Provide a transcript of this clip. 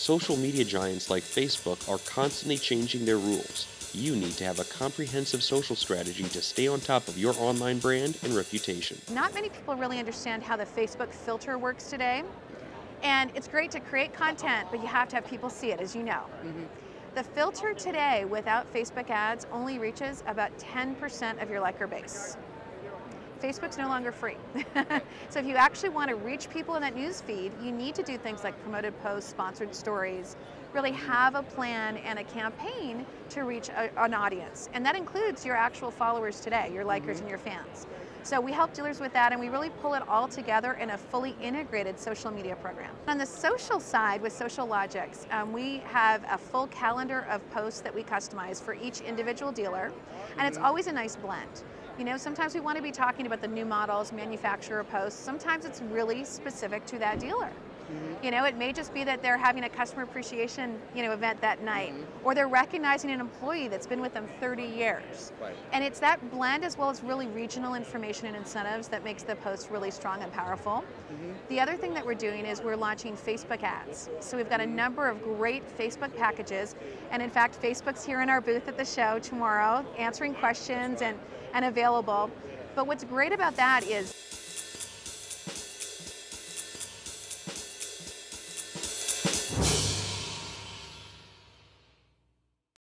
Social media giants like Facebook are constantly changing their rules. You need to have a comprehensive social strategy to stay on top of your online brand and reputation. Not many people really understand how the Facebook filter works today. And it's great to create content, but you have to have people see it, as you know. Mm-hmm. The filter today without Facebook ads only reaches about 10% of your liker base. Facebook's no longer free. so if you actually want to reach people in that news feed, you need to do things like promoted posts, sponsored stories, really have a plan and a campaign to reach a, an audience. And that includes your actual followers today, your likers mm-hmm. and your fans. So we help dealers with that and we really pull it all together in a fully integrated social media program. On the social side with Social Logics, um, we have a full calendar of posts that we customize for each individual dealer and it's mm-hmm. always a nice blend. You know, sometimes we want to be talking about the new models, manufacturer posts. Sometimes it's really specific to that dealer. Mm-hmm. You know, it may just be that they're having a customer appreciation, you know, event that night, mm-hmm. or they're recognizing an employee that's been with them 30 years. Right. And it's that blend as well as really regional information and incentives that makes the post really strong and powerful. Mm-hmm. The other thing that we're doing is we're launching Facebook ads. So we've got a number of great Facebook packages, and in fact, Facebook's here in our booth at the show tomorrow, answering questions and and available. But what's great about that is